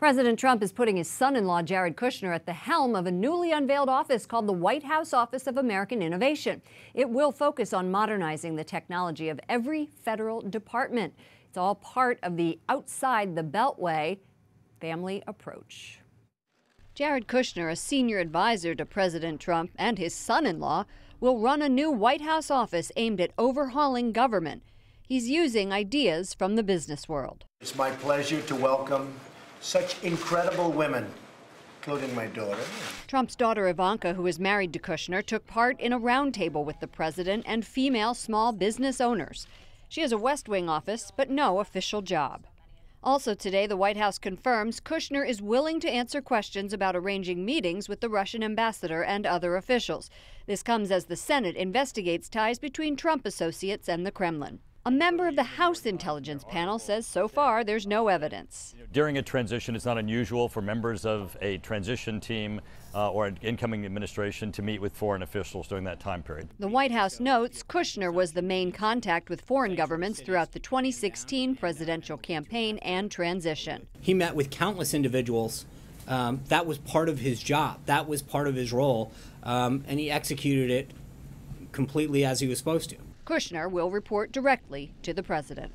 President Trump is putting his son in law, Jared Kushner, at the helm of a newly unveiled office called the White House Office of American Innovation. It will focus on modernizing the technology of every federal department. It's all part of the outside the Beltway family approach. Jared Kushner, a senior advisor to President Trump and his son in law, will run a new White House office aimed at overhauling government. He's using ideas from the business world. It's my pleasure to welcome such incredible women, including my daughter. Trump's daughter Ivanka, who is married to Kushner, took part in a roundtable with the president and female small business owners. She has a West Wing office, but no official job. Also today, the White House confirms Kushner is willing to answer questions about arranging meetings with the Russian ambassador and other officials. This comes as the Senate investigates ties between Trump associates and the Kremlin. A member of the House Intelligence Panel says so far there's no evidence. During a transition, it's not unusual for members of a transition team uh, or an incoming administration to meet with foreign officials during that time period. The White House notes Kushner was the main contact with foreign governments throughout the 2016 presidential campaign and transition. He met with countless individuals. Um, that was part of his job, that was part of his role, um, and he executed it completely as he was supposed to. Kushner will report directly to the president.